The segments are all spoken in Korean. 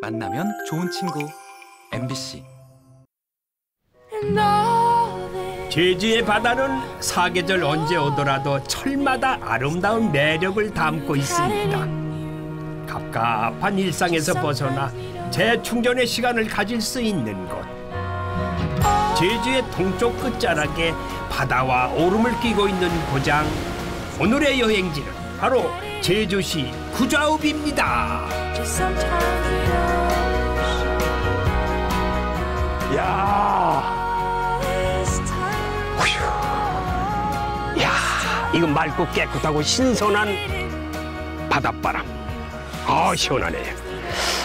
만나면 좋은 친구 MBC 제주의 바다는 사계절 언제 오더라도 철마다 아름다운 매력을 담고 있습니다. 갑갑한 일상에서 벗어나 재충전의 시간을 가질 수 있는 곳. 제주의 동쪽 끝자락에 바다와 오름을 끼고 있는 고장. 오늘의 여행지는 바로 제주시 구좌읍입니다. 야. 야, 이거 맑고 깨끗하고 신선한 바닷바람. 아, 시원하네요.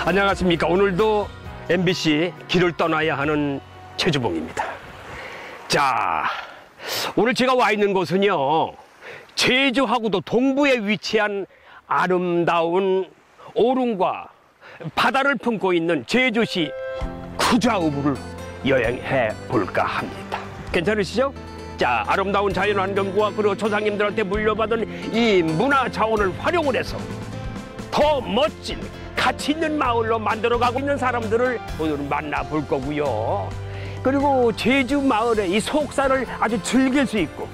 안녕하십니까. 오늘도 MBC 길을 떠나야 하는 최주봉입니다. 자, 오늘 제가 와 있는 곳은요. 제주하고도 동부에 위치한 아름다운 오름과 바다를 품고 있는 제주시 구좌읍을 여행해 볼까 합니다. 괜찮으시죠? 자, 아름다운 자연 환경과 그리고 조상님들한테 물려받은 이 문화 자원을 활용을 해서 더 멋진 가치 있는 마을로 만들어가고 있는 사람들을 오늘 만나볼 거고요. 그리고 제주 마을의 이 속살을 아주 즐길 수 있고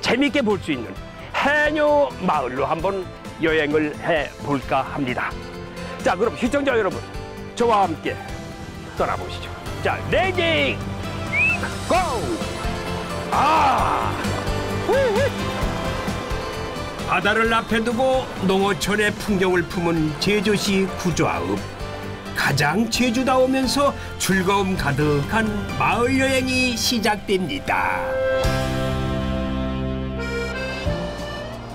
재밌게 볼 수 있는 해녀 마을로 한번 여행을 해 볼까 합니다. 자, 그럼 시청자 여러분, 저와 함께 떠나보시죠. 자, ready go! 아! 바다를 앞에 두고 농어촌의 풍경을 품은 제주시 구좌읍. 가장 제주다우면서 즐거움 가득한 마을 여행이 시작됩니다.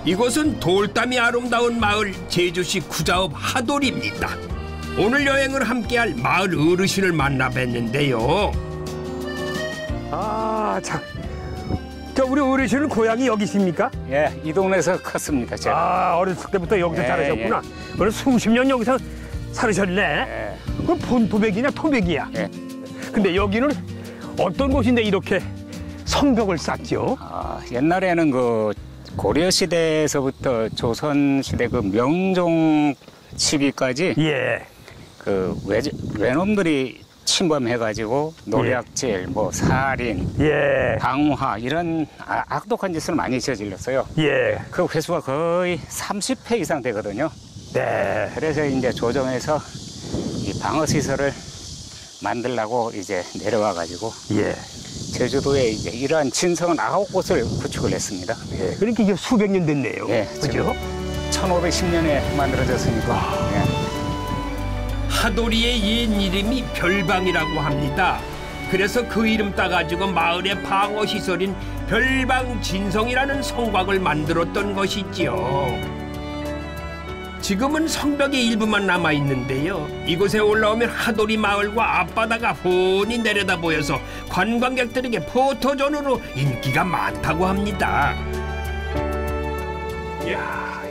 이곳은 돌담이 아름다운 마을 제주시 구좌읍 하돌입니다. 오늘 여행을 함께할 마을 어르신을 만나 뵀는데요. 아, 참. 저 우리 어르신은 고향이 여기십니까? 예, 이 동네에서 컸습니다, 제가. 아, 어렸을 때부터 여기서 예, 자라셨구나. 그럼 수십 년 여기서 살으셨네. 예, 그럼 본토백이냐 토백이야? 예. 근데 여기는 어떤 곳인데 이렇게 성벽을 쌓죠? 아, 옛날에는 그 고려 시대에서부터 조선 시대 그 명종 시기까지 예. 그 외, 외놈들이 침범해가지고 노략질, 뭐 살인, 예. 방화 이런 아- 악독한 짓을 많이 저질렀어요. 예. 그 횟수가 거의 30회 이상 되거든요. 네. 그래서 이제 조정에서 이 방어 시설을 만들라고 이제 내려와 가지고 예. 제주도에 이제 이러한 진성은 아홉 곳을 구축을 했습니다. 예. 그러니까 이게 수백 년 됐네요. 예, 그죠? 1510년에 만들어졌으니까. 예. 하도리의 옛 이름이 별방이라고 합니다. 그래서 그 이름 따가지고 마을의 방어 시설인 별방 진성이라는 성곽을 만들었던 것이지요. 지금은 성벽의 일부만 남아 있는데요. 이곳에 올라오면 하도리 마을과 앞바다가 훤히 내려다 보여서 관광객들에게 포토존으로 인기가 많다고 합니다. 이야,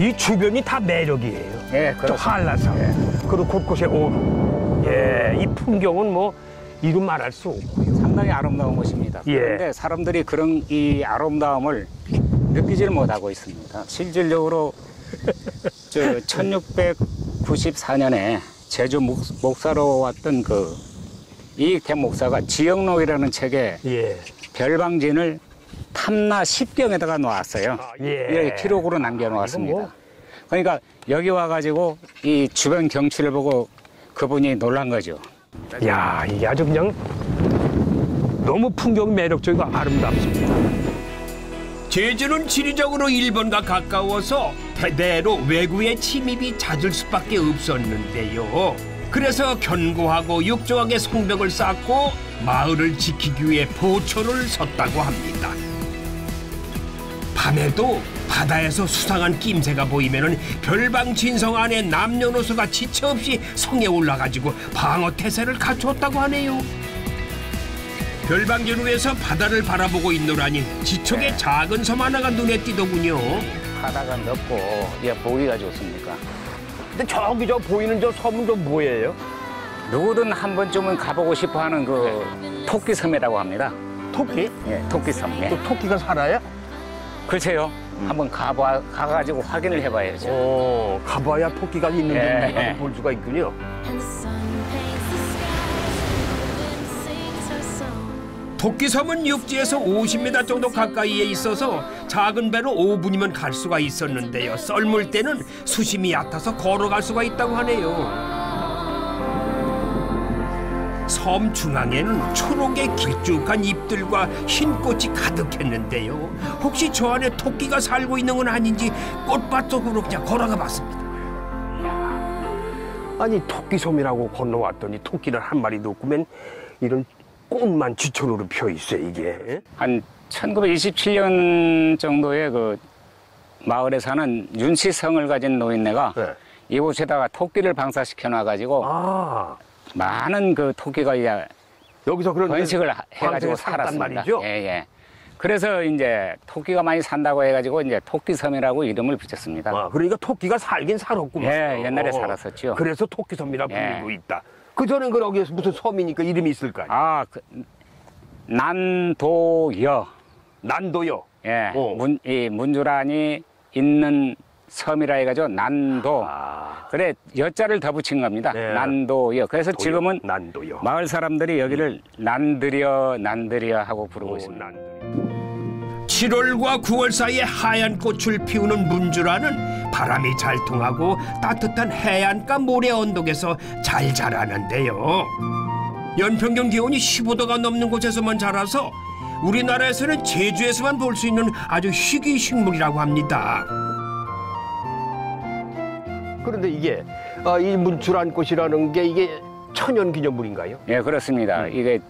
이 주변이 다 매력이에요. 예, 저 그렇습니다. 한라산 그리고 곳곳에 오름 예, 이 풍경은 뭐 이루 말할 수 없고요 상당히 아름다운 곳입니다. 예. 그런데 사람들이 그런 이 아름다움을 느끼지를 못하고 있습니다. 실질적으로 저 1694년에 제주 목, 목사로 왔던 그 이익태 목사가 지역록이라는 책에 예, 별방진을 탐나 10경에다가 놓았어요. 예. 이렇게 기록으로 남겨놓았습니다. 아, 뭐. 그러니까 여기 와가지고 이 주변 경치를 보고 그분이 놀란 거죠. 야 이게 아주 그냥 너무 풍경 매력적이고 아름답습니다. 제주는 지리적으로 일본과 가까워서 대대로 외구의 침입이 잦을 수밖에 없었는데요. 그래서 견고하고 육조하게 성벽을 쌓고 마을을 지키기 위해 보초를 섰다고 합니다 밤에도 바다에서 수상한 낌새가 보이면은 별방 진성 안에 남녀노소가 지체 없이 성에 올라가지고 방어 태세를 갖추었다고 하네요. 별방진 위에서 바다를 바라보고 있노라니 지척의 작은 섬 하나가 눈에 띄더군요. 바다가 넓고 예, 보기가 좋습니까? 근데 저기 저 보이는 저 섬은 좀 뭐예요? 누구든 한 번쯤은 가보고 싶어하는 그 토끼 섬이라고 합니다. 토끼? 예, 토끼 섬. 예. 또 토끼가 살아요? 글쎄요. 한번 가봐 가가지고 확인을 해봐야죠. 어, 가봐야 토끼가 있는 예. 수가 있군요. The sky. and sings her song. 토끼섬은 육지에서 50m 정도 가까이에 있어서 작은 배로 5분이면 갈 수가 있었는데요. 썰물 때는 수심이 얕아서 걸어갈 수가 있다고 하네요. 섬 중앙에는 초록의 길쭉한 잎들과 흰 꽃이 가득했는데요. 혹시 저 안에 토끼가 살고 있는 건 아닌지 꽃밭 쪽으로 그냥 걸어가 봤습니다. 아니 토끼 섬이라고 건너왔더니 토끼는 한 마리도 없구면 이런 꽃만 지천으로 펴 있어 이게. 한 1927년 정도에 그 마을에 사는 윤씨성을 가진 노인네가 네. 이곳에다가 토끼를 방사시켜 놔가지고 아 많은 그 토끼가 이제 여기서 그런 번식을 하- 해가지고 살았단. 말이죠? 예, 예. 그래서 이제 토끼가 많이 산다고 해가지고 이제 토끼섬이라고 이름을 붙였습니다. 아 그러니까 토끼가 살긴 살았구만. 예, 옛날에 살았었죠. 그래서 토끼섬이라 예. 불리고 있다. 그 전엔 그 여기에서 무슨 섬이니까 이름이 있을 거 아니야. 아, 그, 난도여. 난도요. 예, 어. 문, 이 문주란이 있는 섬이라 해가지고 난도. 아 그래 여자를 더 붙인 겁니다. 네. 난도여. 그래서 도요. 지금은 난도요. 마을 사람들이 여기를 난드려 난드려 하고 부르고 오, 있습니다. 난도요. 7월과 9월 사이에 하얀 꽃을 피우는 문주라는 바람이 잘 통하고 따뜻한 해안가 모래 언덕에서 잘 자라는데요. 연평균 기온이 15도가 넘는 곳에서만 자라서 우리나라에서는 제주에서만 볼 수 있는 아주 희귀 식물이라고 합니다. 그런데 이게 아, 이 문주란 꽃이라는 게 이게 천연 기념물인가요? 예, 그렇습니다. 음. 이게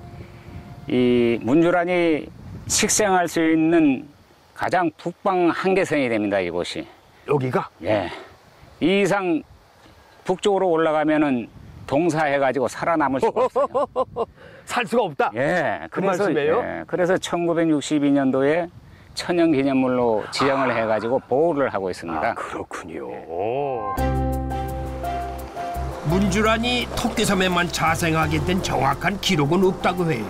이 문주란이 식생할 수 있는 가장 북방 한계선이 됩니다. 이곳이. 여기가 예. 이 이상 북쪽으로 올라가면은 동사해가지고 살아남을 수가 없어요. 살 수가 없다. 예. 그 말씀이에요? 예, 그래서 1962년도에 천연 기념물로 지정을 해가지고 보호를 하고 있습니다. 아, 그렇군요. 문주란이 토끼섬에만 자생하게 된 정확한 기록은 없다고 해요.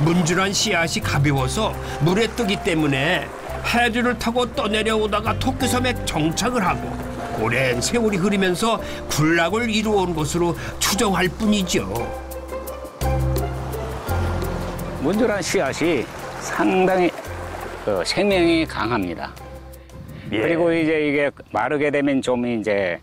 문주란 씨앗이 가벼워서 물에 뜨기 때문에 해류를 타고 떠내려오다가 토끼섬에 정착을 하고 오랜 세월이 흐르면서 군락을 이루어온 것으로 추정할 뿐이죠. 문주란 씨앗이 상당히 그 생명이 강합니다. 예. 그리고 이제 이게 마르게 되면 좀 이제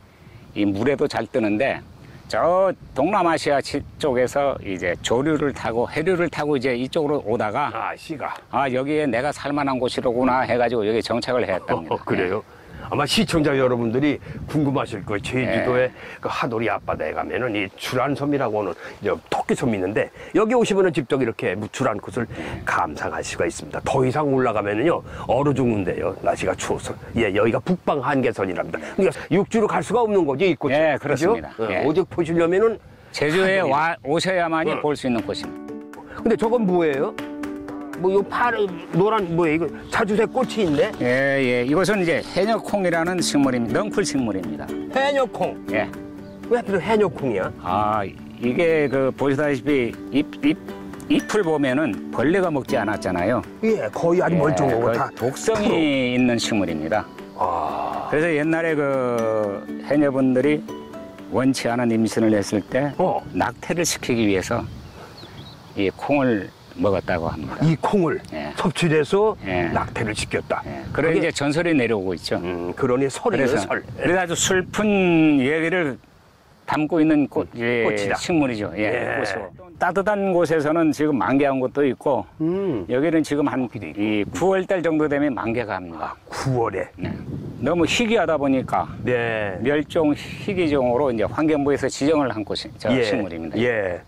이 물에도 잘 뜨는데 저 동남아시아 치- 쪽에서 이제 조류를 타고 해류를 타고 이제 이쪽으로 오다가 아, 씨가. 아 여기에 내가 살만한 곳이로구나 해가지고 여기 정착을 했답니다. 어, 그래요? 아마 시청자 여러분들이 궁금하실 거예요. 제주도에 그 하도리 앞바다에 가면은 이 주란섬이라고 하는 이제 토끼섬이 있는데 여기 오시면은 직접 이렇게 주란 꽃을 감상할 수가 있습니다. 더 이상 올라가면은요 얼어 죽는데요. 날씨가 추워서 예 여기가 북방 한계선이랍니다. 그러니까 육지로 갈 수가 없는 거죠 이 꽃이. 예, 그죠? 그렇습니다. 어, 예. 오직 보시려면은 제주에 하도리. 와 오셔야만이 어. 볼수 있는 곳입니다. 근데 저건 뭐예요? 뭐 요 파란 노란 뭐예요? 이거 자주색 꽃이 있네. 예, 예. 이것은 이제 해녀콩이라는 식물입니다. 넝쿨 식물입니다. 해녀콩. 예. 왜 하필 해녀콩이야? 아, 이게 그 보시다시피 잎, 잎, 잎을 보면은 벌레가 먹지 않았잖아요. 예, 거의 아주 예, 멀쩡하고 그다 독성이 있는 식물입니다. 아, 그래서 옛날에 그 해녀분들이 원치 않은 임신을 했을 때 어. 낙태를 시키기 위해서 이 콩을 먹었다고 합니다. 이 콩을 예. 섭취해서 예. 낙태를 시켰다. 예. 그런 그게- 이제 전설이 내려오고 있죠. 음, 그러니 설이에요, 그래서 설. 그래서 아주 슬픈 얘기를 담고 있는 꽃, 예, 꽃이다. 식물이죠. 예, 예. 꽃이고. 따뜻한 곳에서는 지금 만개한 곳도 있고 음, 여기는 지금 한 이 9월 달 정도 되면 만개가 합니다. 9월에. 네. 너무 희귀하다 보니까 네. 멸종 희귀종으로 이제 환경부에서 지정을 한 곳이 저 식물입니다. 예.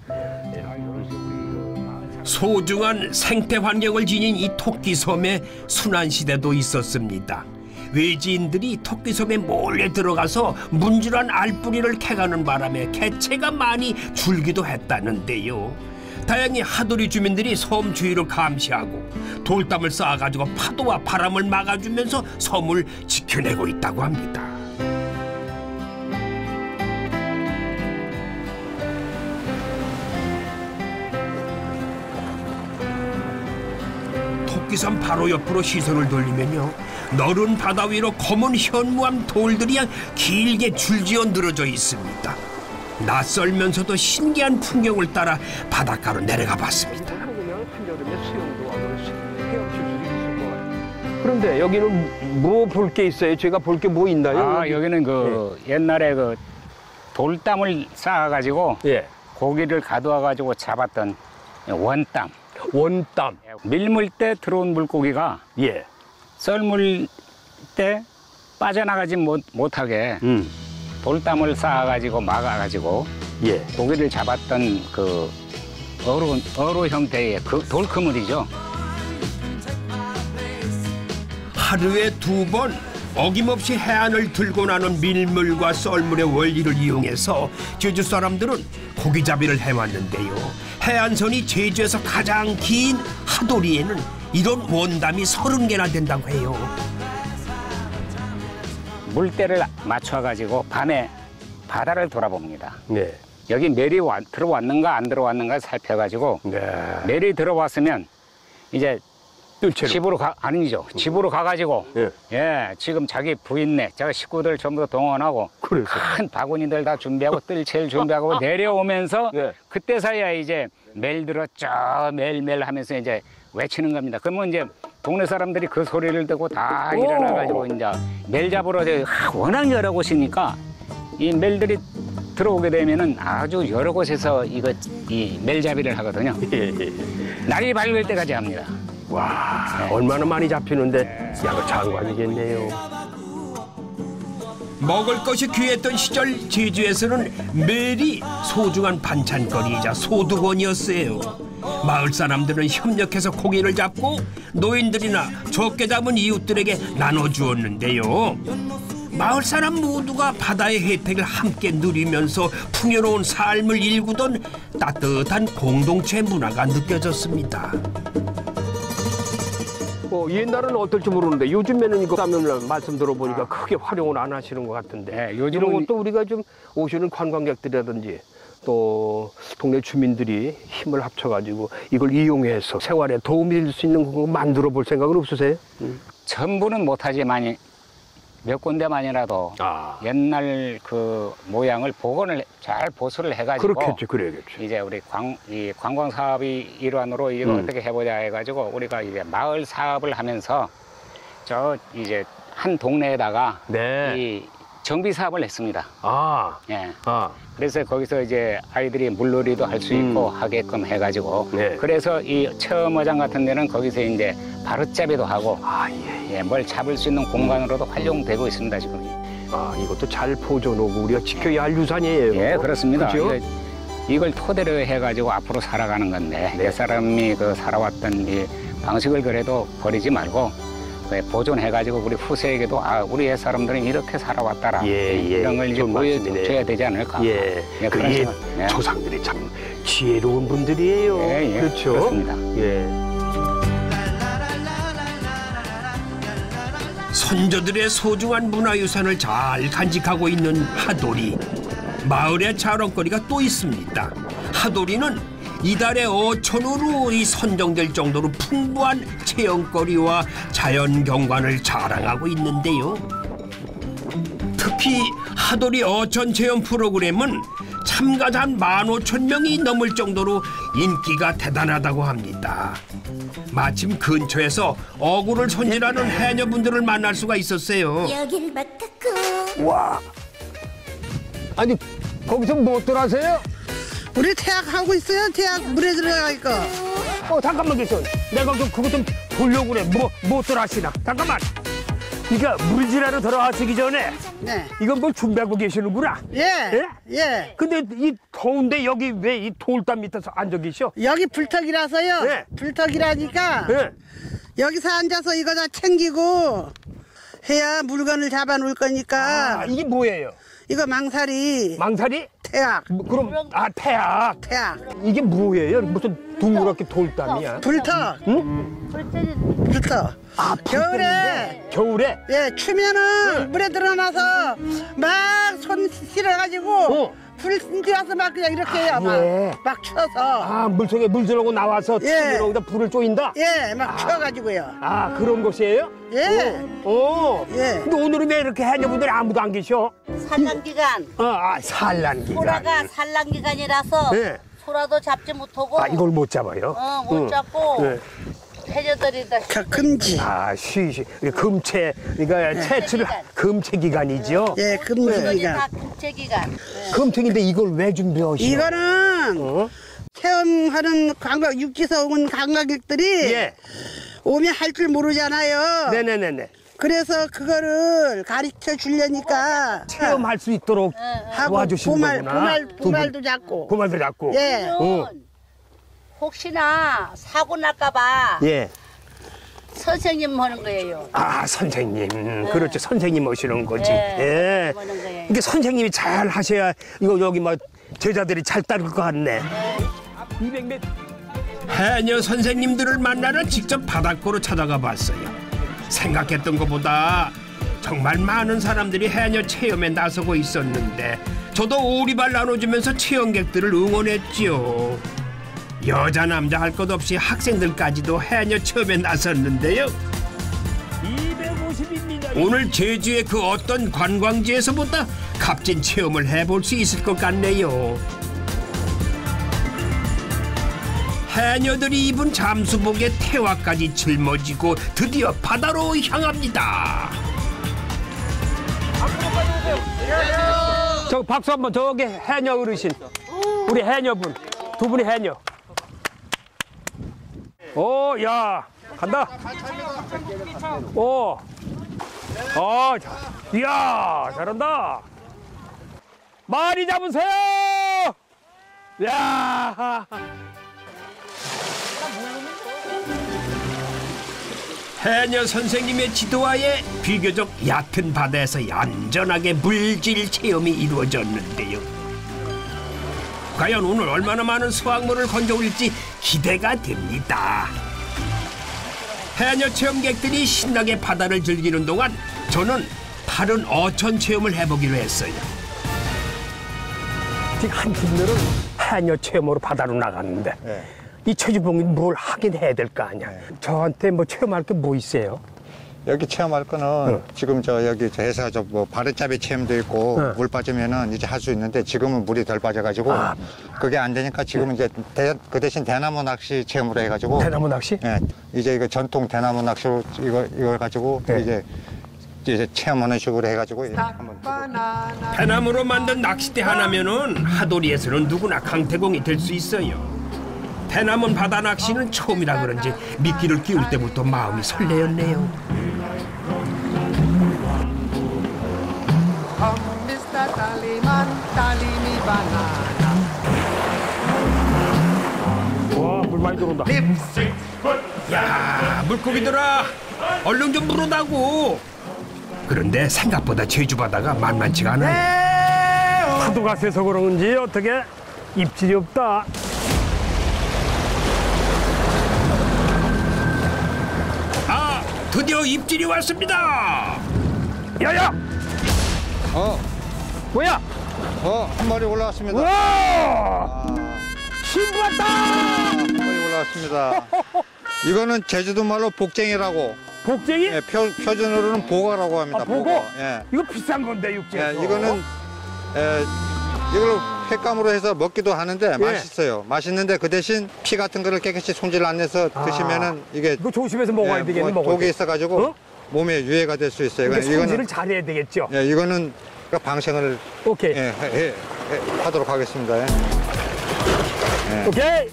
소중한 생태 환경을 지닌 이 토끼섬에 순환 시대도 있었습니다. 외지인들이 토끼섬에 몰래 들어가서 문주란 알뿌리를 캐가는 바람에 개체가 많이 줄기도 했다는데요. 다행히 하도리 주민들이 섬 주위를 감시하고 돌담을 쌓아가지고 파도와 바람을 막아주면서 섬을 지켜내고 있다고 합니다. 토끼섬 바로 옆으로 시선을 돌리면요 너른 바다 위로 검은 현무암 돌들이 길게 줄지어 늘어져 있습니다. 낯설면서도 신기한 풍경을 따라 바닷가로 내려가 봤습니다. 그런데 여기는 뭐 볼 게 있어요? 제가 볼 게 뭐 있나요? 아 여기 는 그 옛날에 그 돌담을 쌓아가지고 예. 고기를 가둬와가지고 잡았던 원담. 원땀. 밀물 때 들어온 물고기가 예. 썰물 때 빠져나가지 못, 못하게 음. 돌담을 쌓아가지고 막아가지고 예. 고기를 잡았던 그 어로, 어로 형태의 그 돌그물이죠. 하루에 두 번 어김없이 해안을 들고 나는 밀물과 썰물의 원리를 이용해서 제주 사람들은 고기잡이를 해왔는데요. 해안선이 제주에서 가장 긴 하도리에는 이런 원담이 서른 개나 된다고 해요. 물때를 맞춰가지고 밤에 바다를 돌아봅니다. 네. 여기 와- 들어왔는가 안 들어왔는가 살펴가지고 네. 멜이 들어왔으면 이제 뜰채로. 집으로 가 아니죠. 집으로 가가지고 예. 예 지금 자기 부인네 제가 식구들 전부 다 동원하고 그래서. 큰 바구니들 다 준비하고 뜰채를 준비하고 내려오면서 네. 그때서야 이제 멜 들었죠 멜 멜 하면서 이제 외치는 겁니다. 그러면 이제 동네 사람들이 그 소리를 듣고 다 일어나가지고 이제 멜 잡으러 이제 워낙 여러 곳이니까 이 멜들이 들어오게 되면은 아주 여러 곳에서 이거 이 멜잡이를 하거든요. 예, 예. 날이 밝을 때까지 합니다. 와, 얼마나 많이 잡히는데 야그 장관이겠네요. 먹을 것이 귀했던 시절 제주에서는 멜이 소중한 반찬거리이자 소득원이었어요. 마을 사람들은 협력해서 고기를 잡고 노인들이나 적게 잡은 이웃들에게 나눠주었는데요. 마을 사람 모두가 바다의 혜택을 함께 누리면서 풍요로운 삶을 일구던 따뜻한 공동체 문화가 느껴졌습니다. 어, 옛날은 어떨지 모르는데 요즘에는 이거 따면 말씀 들어보니까 크게 활용을 안 하시는 것 같은데 네, 이런 요즘은 것도 우리가 좀 오시는 관광객들이라든지 또 동네 주민들이 힘을 합쳐가지고 이걸 이용해서 생활에 도움이 될 수 있는 거 만들어 볼 생각은 없으세요? 전부는 못하지만 몇 군데만이라도 아. 옛날 그 모양을 복원을 잘 보수를 해가지고 그렇겠죠, 그래야겠죠. 이제 우리 광, 이 관광 사업이 일환으로 이거 음. 어떻게 해보자 해가지고 우리가 이제 마을 사업을 하면서 저 이제 한 동네에다가 네. 이 정비 사업을 했습니다. 아, 예. 아, 그래서 거기서 이제 아이들이 물놀이도 할 수 있고 하게끔 해가지고 음. 네. 그래서 이 체험어장 같은 데는 거기서 이제 바로잡이도 하고 아, 예, 예. 예, 뭘 잡을 수 있는 공간으로도 활용되고 있습니다 지금. 아, 이것도 잘 보존하고 우리가 지켜야 할 유산이에요. 예, 그렇습니다. 그죠? 이걸 토대로 해가지고 앞으로 살아가는 건데 네. 옛 사람이 그 살아왔던 이 방식을 그래도 버리지 말고 그 보존해가지고 우리 후세에게도 아 우리 옛 사람들은 이렇게 살아왔다라 예, 예. 이런 걸 이제. 보여줘야 되지 않을까. 예, 예, 그 그런 옛 생각. 예. 조상들이 참 지혜로운 분들이에요. 예, 예, 그렇죠. 그렇습니다. 예. 선조들의 소중한 문화유산을 잘 간직하고 있는 하도리. 마을의 자랑거리가 또 있습니다. 하도리는 이달의 어촌으로 이 선정될 정도로 풍부한 체험거리와 자연 경관을 자랑하고 있는데요. 특히 하도리 어촌 체험 프로그램은 참가자 한 15,000명이 넘을 정도로 인기가 대단하다고 합니다. 마침 근처에서 어구를 손질하는 해녀분들을 만날 수가 있었어요. 여길 맡았고 와. 아니 거기서 뭐들 하세요? 우리 태학 하고 있어요. 태학 물에 들어가니까. 어 잠깐만 계셔. 내가 좀 그거 좀 보려고 그래. 뭐 뭐들 하시나? 잠깐만. 그러니까 물질하러 들어가시기 전에 네. 이건 뭘 준비하고 계시는구나. 예. 예. 근데 이 더운데 여기 왜 이 돌담 밑에서 앉아 계셔? 여기 불턱이라서요. 네. 불턱이라니까 예. 여기서 앉아서 이거 다 챙기고 해야 물건을 잡아 놓을 거니까 아 이게 뭐예요? 이거 망사리 망사리? 태학 뭐, 그럼 아 태학. 태학 이게 뭐예요? 무슨 둥그렇게 돌담이야? 불턱 응? 불턱 아 겨울에 겨울에? 예 추면은 물에 들어나서 막 손 실어가지고 어. 불 들어와서 막 그냥 이렇게 해요. 막, 예. 막 쳐서. 아 물속에 물 들어오고 나와서 예. 여기다 불을 쪼인다. 예, 막 쳐가지고요. 아 그런 곳이에요? 예. 어. 예. 근데 오늘은 왜 이렇게 해녀분들이 아무도 안 계셔? 산란 기간 어, 아 산란기가. 소라가 산란 기간이라서 예. 소라도 잡지 못하고 아 이걸 못 잡아요. 어, 못 응. 잡고 네. 해녀들이 다그 금지. 아 쉬쉬. 금채 그러니까 채취를 금채 기간이죠. 예, 금지기가. 다 금채기간 예. 금채인데 이걸 왜 준비하시오? 이거는 어? 체험하는 관광 육지에서 온 관광객들이 예. 오면 할 줄 모르잖아요. 네네네네. 그래서 그거를 가르쳐 주려니까 체험할 수 있도록 하고 도와주시는 보말, 거구나. 보말, 두 분. 보말도 잡고. 보말도 잡고. 예. 어. 혹시나 사고 날까봐 예. 선생님 하는 거예요. 아 선생님. 그렇죠. 선생님 오시는 거지. 네, 예. 거예요. 이게 선생님이 잘 하셔야 이거 여기 막 제자들이 잘 따를 것 같네. 200m. 해녀 선생님들을 만나러 직접 바닷가로 찾아가 봤어요. 생각했던 것보다 정말 많은 사람들이 해녀 체험에 나서고 있었는데 저도 오리발 나눠주면서 체험객들을 응원했지요. 여자 남자 할 것 없이 학생들까지도 해녀 체험에 나섰는데요. 250입니다. 오늘 제주의 그 어떤 관광지에서보다 값진 체험을 해볼 수 있을 것 같네요. 해녀들이 입은 잠수복에 태화까지 짊어지고 드디어 바다로 향합니다. 저 박수 한번 저기 해녀 어르신. 우리 해녀분. 두 분이 해녀. 오, 야, 간다. 오. 어, 자, 이야, 잘한다. 많이 잡으세요! 야 해녀 선생님의 지도하에 비교적 얕은 바다에서 얌전하게 물질 체험이 이루어졌는데요. 과연 오늘 얼마나 많은 수확물을 건져올지 기대가 됩니다. 해녀 체험객들이 신나게 바다를 즐기는 동안 저는 다른 어촌 체험을 해보기로 했어요. 지금 한 팀들은 해녀 체험으로 바다로 나갔는데 이 최주봉이 뭘 하긴 해야 될 거 아니야. 저한테 뭐 체험할 게 뭐 있어요? 여기 체험할 거는 지금 저 여기 저 해서 저뭐 바르잡이 체험도 있고 네. 물 빠지면은 이제 할 수 있는데 지금은 물이 덜 빠져가지고 아. 그게 안 되니까 지금 이제 대, 그 대신 대나무 낚시 체험으로 해가지고 대나무 낚시? 예, 이제 이거 전통 대나무 낚시로 이거 이걸 가지고 네. 이제 이제 체험하는 식으로 해가지고 이제 한번 대나무로 만든 낚싯대 하나면은 하도리에서는 누구나 강태공이 될 수 있어요. 대나무 바다 낚시는 처음이라 그런지 미끼를 끼울 때부터 마음이 설레었네요. 와, 물 많이 들어온다. 야 물고기들아 얼른 좀 물어다고. 그런데 생각보다 제주 바다가 만만치가 않아요. 파도가 세서 그런지 어떻게 입질이 없다. 아 드디어 입질이 왔습니다. 야야, 어, 뭐야? 어, 한 마리 올라왔습니다. 와, 신부 왔다. 한 마리 올라왔습니다. 이거는 제주도 말로 복쟁이라고, 복쟁이? 예, 표, 표준어로는 보가라고 합니다. 아, 보고? 예. 이거 비싼 건데 육지. 예, 이거는 에, 이걸 횟감으로 해서 먹기도 하는데 예. 맛있어요. 맛있는데 그 대신 피 같은 거를 깨끗이 손질 안 해서 드시면은 이게 이거 조심해서 먹어야 예, 되겠네. 뭐 먹을 독이 때. 있어가지고 어? 몸에 유해가 될 수 있어요. 이게 손질을 이거는 잘해야 되겠죠. 예, 이거는 그 방생을 오케이, 예, 해- 해- 해- 하도록 하겠습니다. 예. 오케이.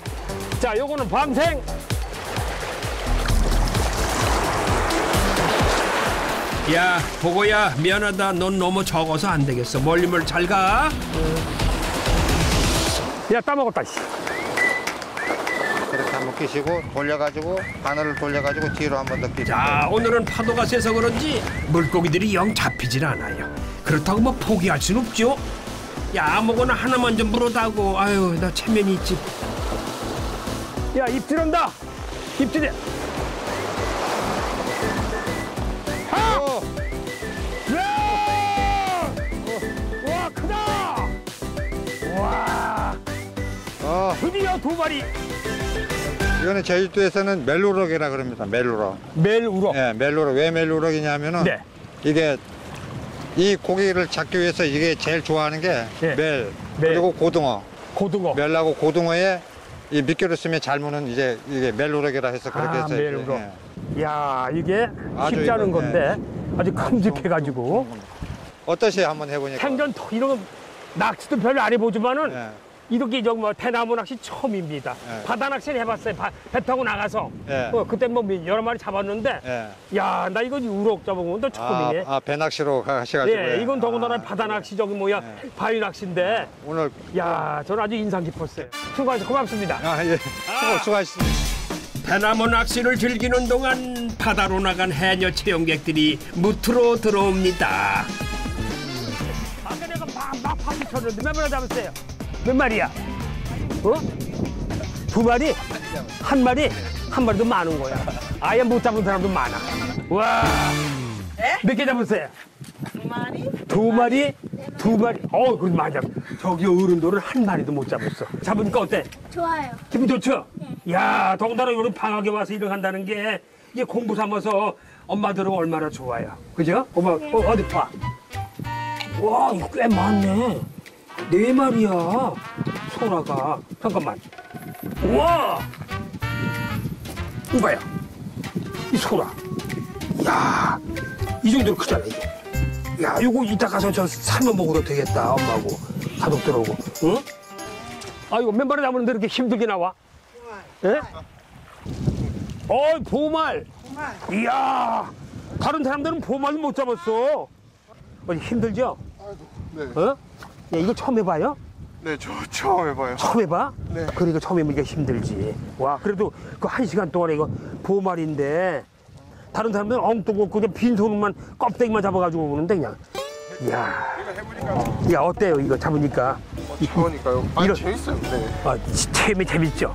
자, 요거는 밤생. 야 보고야 미안하다 넌 너무 적어서 안 되겠어 멀리멀 잘 가. 야, 따먹었다. 씨. 끼시고 돌려가지고 바늘을 돌려가지고 뒤로 한 번 더 끼시고 자 오늘은 파도가 세서 그런지 물고기들이 영 잡히질 않아요. 그렇다고 뭐 포기할 순 없죠. 야 아무거나 하나만 좀 물어다고. 아유 나 체면이 있지. 야, 입질 온다. 입질이. 어, 야! 와, 크다. 두 마리 이거는 제주도에서는 멜루럭이라 그럽니다. 멜루럭. 멜우럭. 예, 멜루럭. 왜 멜루럭이냐면은 네. 이게 이 고기를 잡기 위해서 이게 제일 좋아하는 게 예. 멜, 멜. 그리고 고등어. 고등어. 멜하고 고등어에 이 미끼를 쓰면 잘 무는 이제 이게 멜루럭이라 해서 그렇게 아, 해서 멜우럭. 예. 야 이게 쉽지 않은 건데 아주 큼직해가지고 어떠세요? 한번 해보니까. 생전 더 이런 거 낚시도 별로 안 해보지만은 예. 이렇게 저뭐 대나무 낚시 처음입니다. 예. 바다 낚시를 해봤어요. 바- 배 타고 나가서 예. 어, 그때 뭐 여러 마리 잡았는데 예. 야나 이거 우럭 잡은 건또 아, 처음이네. 아, 배 낚시로 가셔가지고. 예, 이건 더군다나 아, 바다 낚시 저기 뭐야 바위 낚시인데 오늘 야 저는 아주 인상 깊었어요. 수고하셔서 고맙습니다. 아, 예. 수고, 수고하셨습니다. 대나무 낚시를 즐기는 동안 바다로 나간 해녀 체험객들이 무트로 들어옵니다. 아까 내가 막 막 파기 쳤는데 몇 마리 잡았어요? 몇 마리야? 어? 두 마리? 한 마리? 한 마리도 많은 거야. 아예 못 잡은 사람도 많아. 와. 몇 개 잡았어요? 두 마리? 두 마리? 두 마리? 어, 그래도 많이 잡. 저기 어른들은 한 마리도 못 잡았어. 잡으니까 어때? 좋아요. 기분 좋죠? 야, 더군다나 요런 방학에 와서 일을 한다는 게 이게 공부 삼아서 엄마들은 얼마나 좋아요. 그죠? 엄마, 어, 어디 봐. 와, 이거 꽤 많네. 네 마리야. 소라가. 잠깐만. 우와! 이봐요. 이 소라. 야, 이 정도로 크잖아, 이게. 야, 요거 이따 가서 저 삶아 먹어도 되겠다, 엄마하고. 가족들 오고. 응? 아, 이거 맨발에 잡는데 이렇게 힘들게 나와? 예? 어이, 보말. 이야, 다른 사람들은 보말도 못 잡았어. 힘들죠? 네. 어? 야, 이거 처음 해봐요? 네, 저 처음 해봐요. 처음 해봐? 네. 그러니까 처음 해보니까 힘들지. 와, 그래도 그 한 시간 동안에 이거 보말인데 다른 사람들은 엉뚱고 그냥 빈손만 껍데기만 잡아가지고 오는데 그냥. 이야. 야, 어때요? 이거 잡으니까. 처음이니까요. 아니, 이런- 재밌어요. 네. 아, 지- 재미 재밌죠?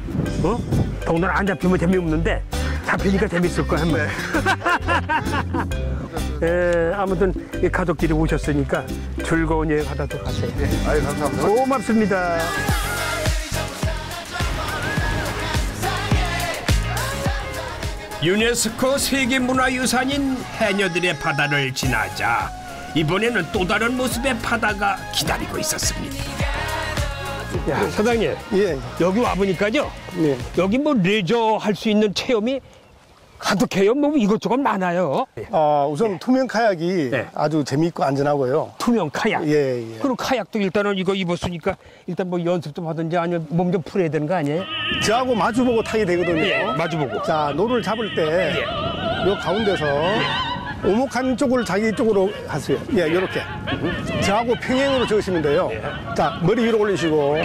어? 더군다나 안 잡히면 재미없는데 잡히니까 재밌을 거야, 한번. 예, 아무튼 이 가족끼리 오셨으니까 즐거운 여행 하다도 가세요. 아유, 감사합니다. 고맙습니다. 유네스코 세계문화유산인 해녀들의 바다를 지나자 이번에는 또 다른 모습의 바다가 기다리고 있었습니다. 야, 사장님. 예. 여기 와보니까요. 네. 여기 뭐 레저 할 수 있는 체험이 가득해요. 뭐 이것저것 많아요. 아, 우선 투명 카약이 네. 아주 재미있고 안전하고요. 투명 카약. 예, 예. 그럼 카약도 일단은 이거 입었으니까 일단 뭐 연습 좀 하든지 아니면 몸 좀 풀어야 되는 거 아니에요? 저하고 마주보고 타게 되거든요. 예, 마주보고. 자, 노를 잡을 때, 예. 요 가운데서 오목한 쪽을 자기 쪽으로 하세요. 예, 요렇게. 저하고 평행으로 적으시면 돼요. 예. 자, 머리 위로 올리시고.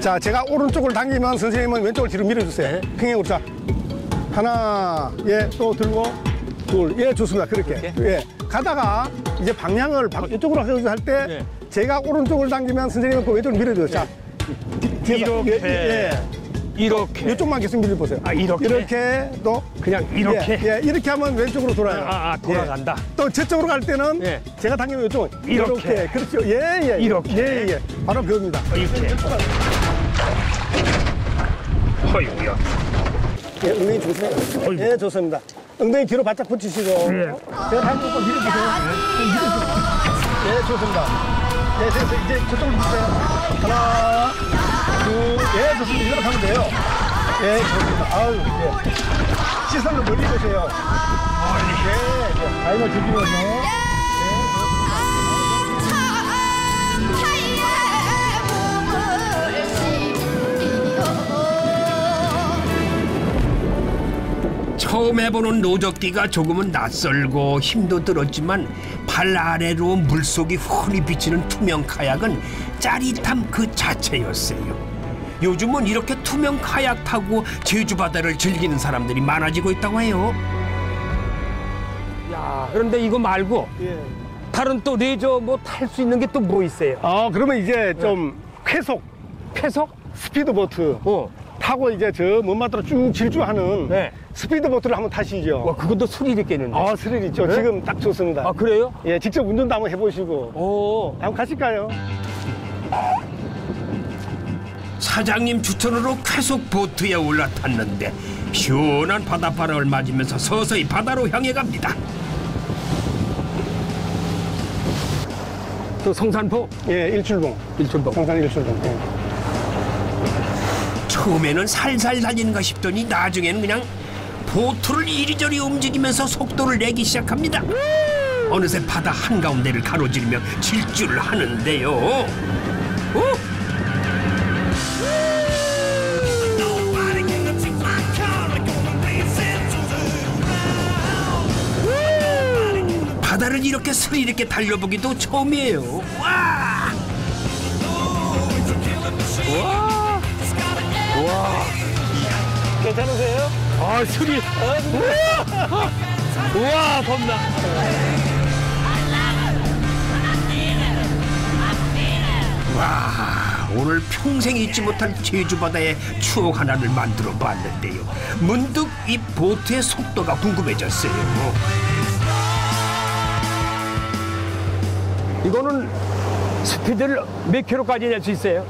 자, 제가 오른쪽을 당기면 선생님은 왼쪽을 뒤로 밀어주세요. 예. 평행으로. 자, 하나, 예, 또 들고, 둘, 예, 좋습니다. 그렇게. 예. 가다가 이제 방향을 바- 이쪽으로 하려고 할 때, 예. 제가 오른쪽을 당기면 선생님은 그 왼쪽을 밀어줘요. 자, 뒤에서. 이렇게. 예, 예. 이렇게. 이쪽만 계속 밀어보세요. 아, 이렇게? 이렇게 또 그냥 이렇게. 예, 예, 이렇게 하면 왼쪽으로 돌아요. 아, 아, 돌아간다. 예. 또 저쪽으로 갈 때는 예. 제가 당기면 이쪽은 이렇게. 그렇죠. 예, 예. 이렇게. 예, 예. 바로 그겁니다. 이렇게. 어이구야. 예, 엉덩이 주세요. 어이구. 예, 좋습니다. 엉덩이 뒤로 바짝 붙이시고. 예. 제가 다리 조금 밀어주세요. 예, 밀어주세요. 예, 좋습니다. 예, 됐어요. 이제 저쪽으로 주세요. 하나, 둘, 예, 좋습니다. 이렇게 하면 돼요. 예, 좋습니다. 아유, 예. 시선을 멀리 보세요. 예, 예. 아이고, 즐기면서. 처음 해보는 노젓기가 조금은 낯설고 힘도 들었지만 발 아래로 물속이 훤히 비치는 투명 카약은 짜릿함 그 자체였어요. 요즘은 이렇게 투명 카약 타고 제주 바다를 즐기는 사람들이 많아지고 있다고 해요. 야, 그런데 이거 말고 예. 다른 또 레저 뭐 탈 수 있는 게 또 뭐 있어요? 아, 그러면 이제 좀 쾌속, 쾌속? 스피드보트 어. 타고 이제 저 먼 바다로 쭉 질주하는 네. 스피드보트를 한번 타시죠. 와, 그것도 스릴 있겠는데. 아, 스릴 있죠. 네? 지금 딱 좋습니다. 아, 그래요? 예, 직접 운전도 한번 해보시고. 오. 한번 가실까요? 사장님 추천으로 계속 보트에 올라탔는데 시원한 바닷바람을 맞으면서 서서히 바다로 향해 갑니다. 또 성산포 예, 일출봉. 일촌봉. 성산 일출봉. 예. 처음에는 살살 달리는가 싶더니 나중에는 그냥 보트를 이리저리 움직이면서 속도를 내기 시작합니다. 어느새 바다 한가운데를 가로지르며 질주를 하는데요. 오! 바다를 이렇게 스릴 있게 달려보기도 처음이에요. 와! 괜찮으세요? 아, 술이. 우와! 우와, 겁나. 와 오늘 평생 잊지 못할 제주 바다의 추억 하나를 만들어 봤는데요. 문득 이 보트의 속도가 궁금해졌어요. 이거는 스피드를 몇 킬로까지 낼 수 있어요?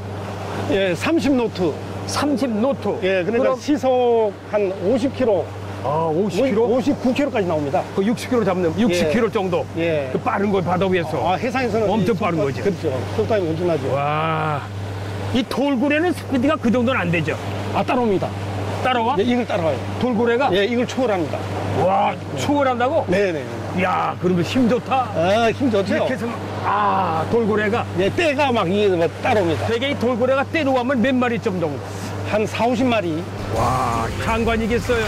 예, 30노트. 30 노트. 예, 그러니까 그럼 시속 한 50km, 아, 50km? 59km까지 나옵니다. 그 60km 잡는 60km 정도. 예. 그 빠른 거 바다 위에서. 아, 해상에서는 엄청 이 빠른 속도- 거죠. 그렇죠. 속도감이 엄청나죠. 와. 이 돌고래는 스피드가 그 정도는 안 되죠. 아, 따라옵니다. 따라와? 예, 이걸 따라와요. 돌고래가? 예, 이걸 초월합니다. 와, 초월한다고? 네네. 이야, 그러면 힘 좋다. 아, 힘 좋죠? 이렇게 해서, 아, 돌고래가. 예, 때가 막 이게 뭐 따라옵니다. 되게 이 돌고래가 때려가면 몇 마리쯤 정도? 한 4, 50마리. 와, 장관이겠어요.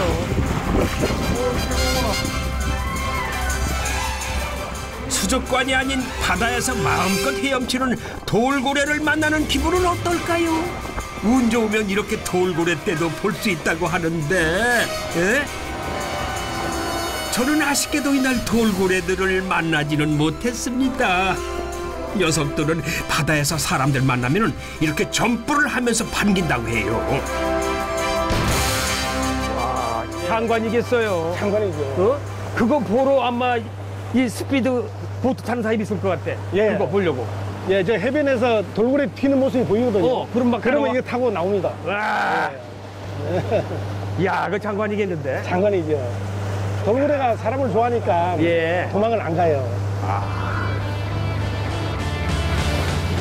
수족관이 아닌 바다에서 마음껏 헤엄치는 돌고래를 만나는 기분은 어떨까요? 운 좋으면 이렇게 돌고래 때도 볼 수 있다고 하는데, 예? 저는 아쉽게도 이날 돌고래들을 만나지는 못했습니다. 녀석들은 바다에서 사람들 만나면 이렇게 점프를 하면서 반긴다고 해요. 장관이겠어요. 장관이죠. 어? 그거 보러 아마 이 스피드 보트 타는 사람이 있을 것 같아. 예. 그거 보려고. 예, 저 해변에서 돌고래 튀는 모습이 보이거든요. 어, 그럼 막 그러면? 이거 타고 나옵니다. 와. 야, 그 장관이겠는데? 장관이죠. 돌고래가 사람을 좋아하니까 예. 도망을 안 가요.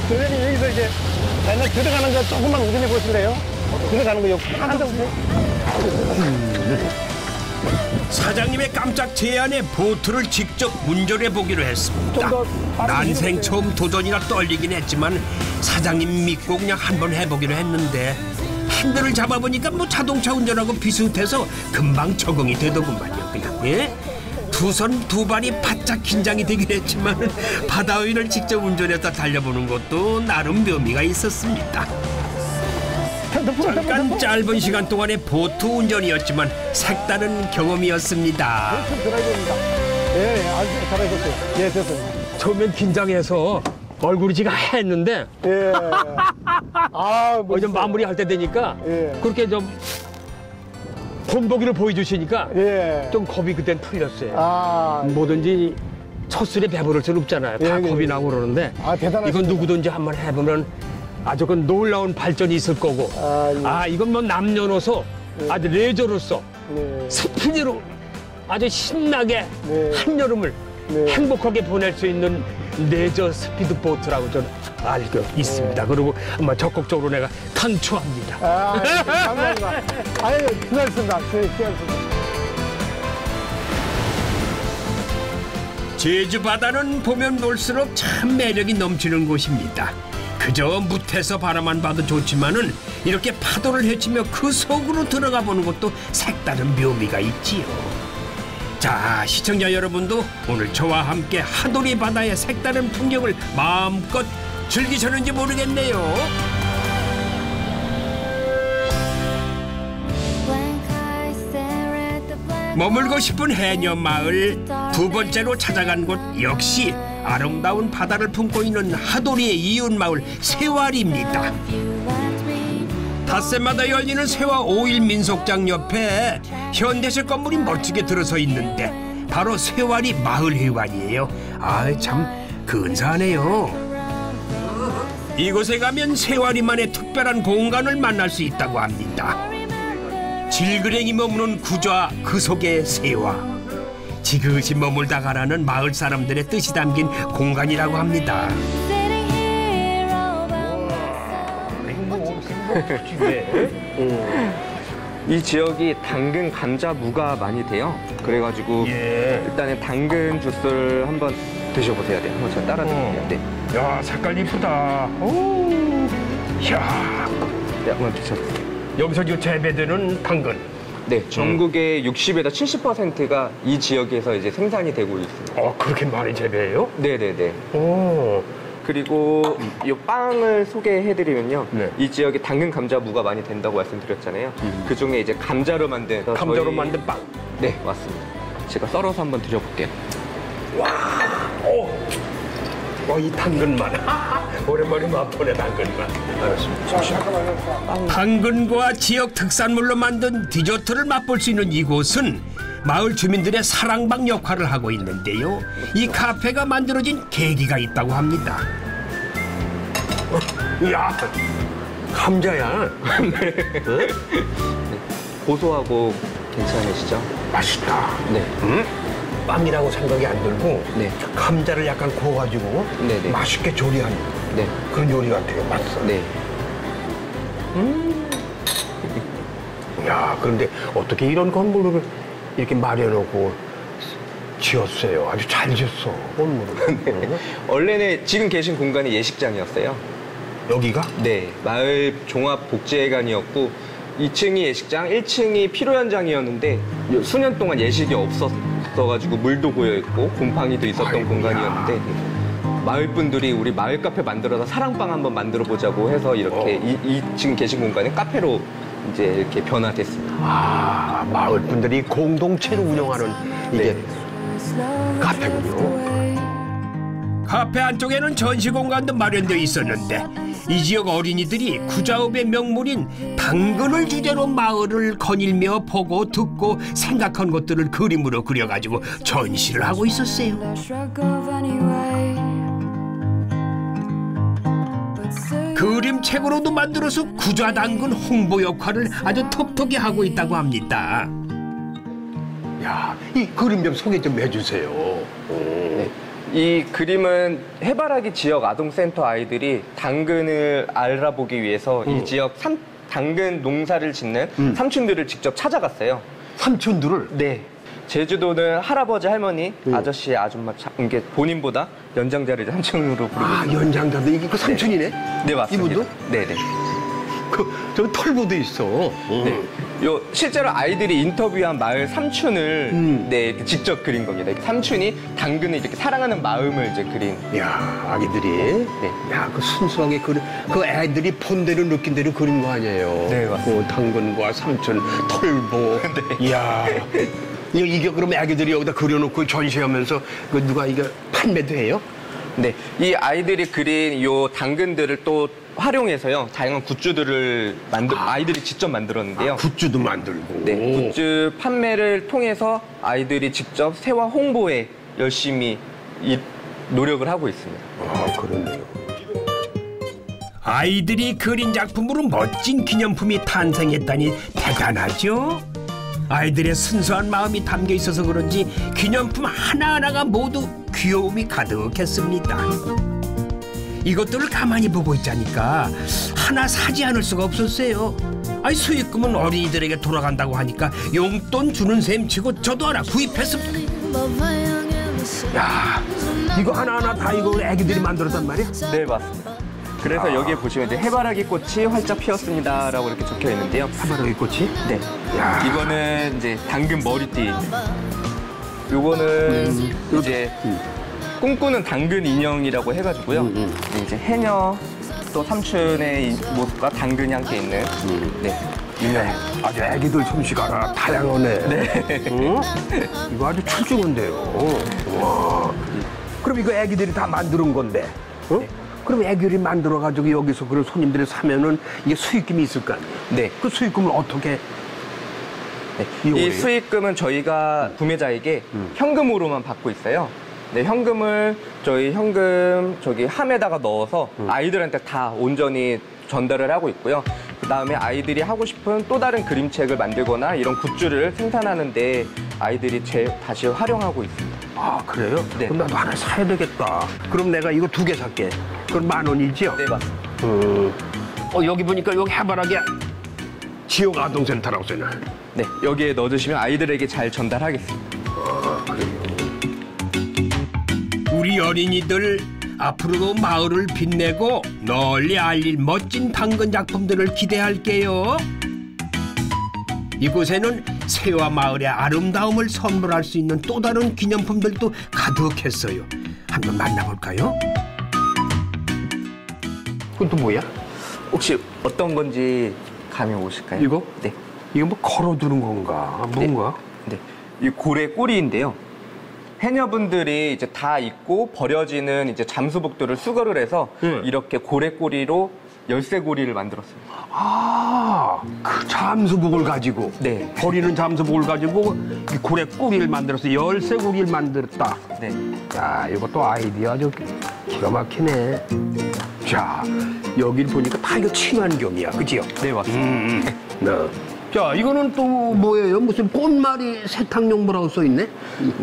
선생님 여기서 이제 맨날 들어가는 거 조금만 우전해 보실래요? 들어가는 거 여기 앉아보세요. 사장님의 깜짝 제안에 보트를 직접 운전해 보기로 했습니다. 난생. 처음 도전이라 떨리긴 했지만 사장님 믿고 그냥 한번 해보기로 했는데 핸들을 잡아보니까 뭐 자동차 운전하고 비슷해서 금방 적응이 되더구만요. 그냥 예? 두손 두 발이 바짝 긴장이 되긴 했지만 바다 위를 직접 운전해서 달려보는 것도 나름 묘미가 있었습니다. 잠깐 짧은 시간 동안의 보트 운전이었지만 색다른 경험이었습니다. 예, 예, 아주 잘하셨어요. 예, 됐습니다. 처음엔 긴장해서 얼굴이 지가 했는데 예. 아, 어, 좀 마무리할 때 되니까 예. 그렇게 좀 본보기를 보여주시니까 예. 좀 겁이 그땐 풀렸어요. 아, 뭐든지 첫 술에 배부를 수는 없잖아요. 다 예, 예, 겁이 예. 나고 그러는데 아. 이건 누구든지 한번 해보면 아주 그 놀라운 발전이 있을 거고 아, 예. 아 이건 뭐 남녀노소 아주 레저로서 네. 스피드로 아주 신나게 네. 한여름을 네. 행복하게 보낼 수 있는 레저 스피드 보트라고 저는 알고 네. 있습니다. 그리고 아마 적극적으로 내가 강추합니다. 아, 예, 감사합니다. 아유, 수고하셨습니다. 네, 수고하셨습니다. 제주 바다는 보면 볼수록 참 매력이 넘치는 곳입니다. 그저 무태서 바라만 봐도 좋지만은 이렇게 파도를 헤치며 그 속으로 들어가 보는 것도 색다른 묘미가 있지요. 자, 시청자 여러분도 오늘 저와 함께 하도리 바다의 색다른 풍경을 마음껏 즐기셨는지 모르겠네요. 머물고 싶은 해녀 마을 두 번째로 찾아간 곳 역시 아름다운 바다를 품고 있는 하도리의 이웃 마을 세활입니다. 닷새마다 열리는 세화 5일 민속장 옆에 현대식 건물이 멋지게 들어서 있는데 바로 세활이 마을회관이에요. 아 참 근사하네요. 이곳에 가면 세와리만의 특별한 공간을 만날 수 있다고 합니다. 질그랭이 머무는 구좌 그 속의 세와 지그시 머물다 가라는 마을 사람들의 뜻이 담긴 공간이라고 합니다. 이 지역이 당근 감자 무가 많이 돼요. 그래가지고 예. 일단은 당근 주스를 한번 드셔보세요. 네, 한번 저 따라 드릴게요. 네. 야 색깔 이쁘다. 오. 야 네, 한번 드셔보세요. 여기서 재배되는 당근. 네, 전국의 60에서 70%가 이 지역에서 이제 생산이 되고 있습니다. 어 그렇게 많이 재배해요? 네네네. 오. 그리고 이 빵을 소개해드리면요. 네. 이 지역에 당근 감자 무가 많이 된다고 말씀드렸잖아요. 그 중에 이제 감자로 만든 감자로 저희- 만든 빵. 네, 맞습니다. 제가 썰어서 한번 드려볼게요. 어, 이 당근만. 오랜만에 맛보네, 당근만. 알았습니다. 당근과 지역 특산물로 만든 디저트를 맛볼 수 있는 이곳은 마을 주민들의 사랑방 역할을 하고 있는데요. 이 카페가 만들어진 계기가 있다고 합니다. 야 감자야. 고소하고 괜찮으시죠? 맛있다. 네. 응? 빵이라고 생각이 안 들고 네. 감자를 약간 구워가지고 네네. 맛있게 조리한 네. 그런 요리 같아요. 맛있어. 네. 야 그런데 어떻게 이런 건물을 이렇게 마련하고 지었어요. 아주 잘 지었어 건물을. 응? 원래는 지금 계신 공간이 예식장이었어요. 여기가? 네. 마을 종합 복지회관이었고 2층이 예식장, 1층이 피로 현장이었는데 수년 동안 예식이 없었 어가지고 물도 고여 있고 곰팡이도 있었던 아이고야. 공간이었는데 마을 분들이 우리 마을 카페 만들어서 사랑방 한번 만들어 보자고 해서 이렇게 이, 이 지금 계신 공간이 카페로 이제 이렇게 변화됐습니다. 아 마을 분들이 공동체로 운영하는 이게 카페군요. 카페 안쪽에는 전시 공간도 마련되어 있었는데 이 지역 어린이들이 구자읍의 명물인 당근을 주제로 마을을 거닐며 보고 듣고 생각한 것들을 그림으로 그려가지고 전시를 하고 있었어요. 그림책으로도 만들어서 구좌당근 홍보 역할을 아주 톡톡히 하고 있다고 합니다. 야, 이 그림 좀 소개 좀 해주세요. 네. 이 그림은 해바라기 지역 아동센터 아이들이 당근을 알아보기 위해서 이 지역 삼, 당근 농사를 짓는 삼촌들을 직접 찾아갔어요. 삼촌들을 네. 제주도는 할아버지, 할머니, 아저씨, 아줌마, 차- 이게 본인보다 연장자를 삼촌으로 부르고 아. 연장자도 이게 그 삼촌이네. 네, 맞습니다. 이분도? 네네. 그 저 털보도 있어. 네. 요 실제로 아이들이 인터뷰한 마을 삼촌을 음. 네 직접 그린 겁니다. 삼촌이 당근을 이렇게 사랑하는 마음을 이제 그린. 야 아기들이. 네. 야그 순수하게 그그 그 애들이 본 대로 느낀 대로 그린 거 아니에요. 네, 맞습니다. 그 당근과 삼촌 털보. 네. 이거, 이게 그럼 애기들이 여기다 그려놓고 전시하면서 그 누가 이거 판매도 해요? 네, 이 아이들이 그린 요 당근들을 또 활용해서요 다양한 굿즈들을 만들 아이들이 직접 만들었는데요. 굿즈도 만들고. 네, 굿즈 판매를 통해서 아이들이 직접 세화 홍보에 열심히 이 노력을 하고 있습니다. 아 그러네요. 아이들이 그린 작품으로 멋진 기념품이 탄생했다니 대단하죠? 아이들의 순수한 마음이 담겨 있어서 그런지 기념품 하나하나가 모두 귀여움이 가득했습니다. 이것들을 가만히 보고 있자니까 하나 사지 않을 수가 없었어요. 아니 수익금은 어린이들에게 돌아간다고 하니까 용돈 주는 셈 치고 저도 하나 구입했습니다. 야 이거 하나하나 다 이거 애기들이 만들었단 말이야? 네, 맞습니다. 그래서 여기에 보시면 이제 해바라기 꽃이 활짝 피었습니다라고 이렇게 적혀 있는데요. 해바라기 꽃이? 네. 야. 이거는 이제 당근 머리띠. 요거는 이제 꿈꾸는 당근 인형이라고 해가지고요. 이제 해녀 또 삼촌의 이 모습과 당근이 함께 있는 네 인형. 아주 애기들 솜씨가 다양하네. 네. 이거 아주 출중한데요. 와. 그럼 이거 애기들이 다 만드는 건데. 어? 그럼 애기들이 만들어가지고 여기서 그런 손님들이 사면은 이게 수익금이 있을 거 아니에요? 네. 그 수익금을 어떻게 네. 이? 수익금은 저희가 구매자에게 현금으로만 받고 있어요. 네, 현금을 저희 현금 저기 함에다가 넣어서 아이들한테 다 온전히 전달을 하고 있고요. 그 다음에 아이들이 하고 싶은 또 다른 그림책을 만들거나 이런 굿즈를 생산하는데 아이들이 제 다시 활용하고 있습니다. 아 그래요? 네. 그럼 나도 하나 사야 되겠다. 그럼 내가 이거 두 개 살게. 그럼 만 원이지요? 네, 맞습니다. 음. 어 여기 보니까 여기 해바라기 지역 아동센터라고 써있네. 네, 여기에 넣어주시면 아이들에게 잘 전달하겠습니다. 우리 어린이들 앞으로도 마을을 빛내고 널리 알릴 멋진 당근 작품들을 기대할게요. 이곳에는 새와 마을의 아름다움을 선물할 수 있는 또 다른 기념품들도 가득했어요. 한번 만나볼까요? 그건 또 뭐야? 혹시 어떤 건지 감이 오실까요? 이거? 네. 이거 뭐 걸어두는 건가? 뭔가? 네. 이 고래 꼬리인데요. 해녀분들이 이제 다 입고 버려지는 이제 잠수복들을 수거를 해서 네. 이렇게 고래 꼬리로 열쇠 고리를 만들었습니다. 아, 그 잠수복을 가지고 네. 버리는 잠수복을 가지고 이 고래 꼬리를 만들어서 열쇠 고리를 만들었다. 네. 야, 이것도 아이디어 아주 기가 막히네. 자, 여길 보니까 다 이거 친환경이야, 그지요? 네, 맞습니다. 음, 네. 자, 이거는 또 뭐예요? 무슨 꽃말이 세탁용 뭐라고 써 있네?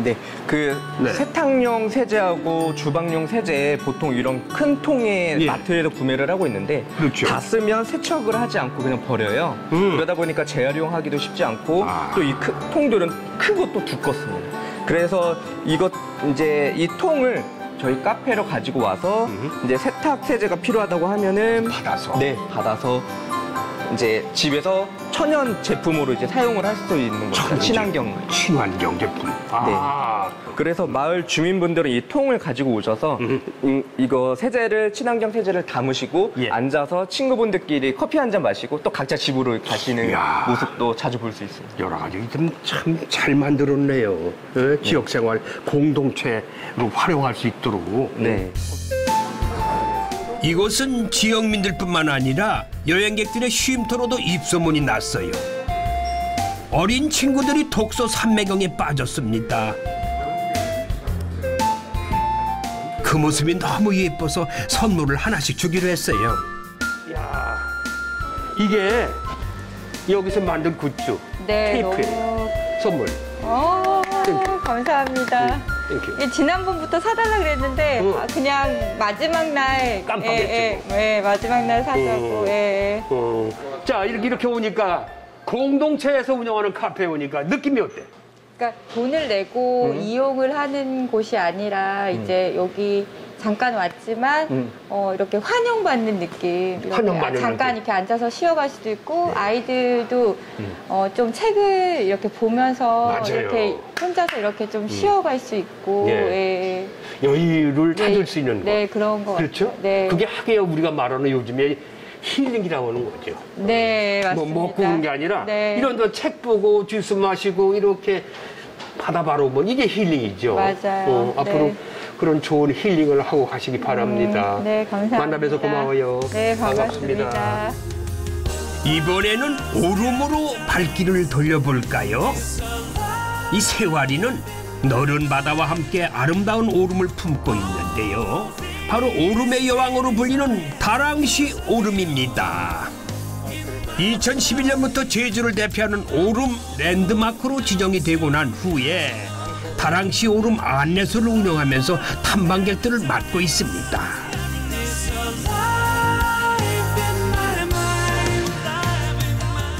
네. 그 네. 세탁용 세제하고 주방용 세제 보통 이런 큰 통에 예. 마트에서 구매를 하고 있는데 그렇죠. 다 쓰면 세척을 하지 않고 그냥 버려요. 음. 그러다 보니까 재활용하기도 쉽지 않고 아. 또이 통들은 크고 또 두껍습니다. 그래서 이것 이제 이 통을 저희 카페로 가지고 와서 이제 세탁 세제가 필요하다고 하면은 음. 받아서? 네 받아서 이제 집에서 천연 제품으로 이제 사용을 할 수 있는 거죠. 친환경 친환경 제품. 아, 그래서 마을 주민분들은 이 통을 가지고 오셔서 이, 이거 세제를 친환경 세제를 담으시고 예. 앉아서 친구분들끼리 커피 한 잔 마시고 또 각자 집으로 가시는 이야. 모습도 자주 볼 수 있습니다. 여러 가지 좀참잘 만들었네요. 예? 지역생활 공동체로 활용할 수 있도록. 네. 이곳은 지역민들뿐만 아니라 여행객들의 쉼터로도 입소문이 났어요. 어린 친구들이 독서 산매경에 빠졌습니다. 그 모습이 너무 예뻐서 선물을 하나씩 주기로 했어요. 야, 이게 여기서 만든 굿즈 네, 테이프예요. 너무 선물. 어. 감사합니다. Thank you. 예, 지난번부터 사달라 그랬는데 응. 아, 그냥 마지막 날 깜빡했지 예, 예, 예, 마지막 날 사자고 음. 예, 예. 어, 자 이렇게 이렇게 오니까 공동체에서 운영하는 카페 오니까 느낌이 어때? 그러니까 돈을 내고 음. 이용을 하는 곳이 아니라 이제 여기 잠깐 왔지만 어, 이렇게 환영받는 느낌. 이렇게 환영받는 잠깐 느낌. 이렇게 앉아서 쉬어갈 수도 있고 아이들도 음. 어, 좀 책을 이렇게 보면서 맞아요. 이렇게 혼자서 이렇게 좀 쉬어갈 수 있고 예. 예. 여유를 네, 찾을 수 있는 거. 네 그런 거 그렇죠? 같아요. 네. 그게 하게 우리가 말하는 요즘에 힐링이라고 하는 거죠. 네뭐 맞습니다. 먹고 그런 게 아니라 네. 이런 데책 보고 주스 마시고 이렇게 바다 바로 뭐 이게 힐링이죠. 맞아요. 어, 앞으로 네. 그런 좋은 힐링을 하고 가시기 바랍니다. 네 감사합니다. 만나뵈서 고마워요. 네 반갑습니다. 반갑습니다. 이번에는 오름으로 발길을 돌려볼까요? 이 세와리는 너른 바다와 함께 아름다운 오름을 품고 있는데요. 바로 오름의 여왕으로 불리는 다랑시 오름입니다. 2011년부터 제주를 대표하는 오름 랜드마크로 지정이 되고 난 후에 다랑시 오름 안내소를 운영하면서 탐방객들을 맡고 있습니다.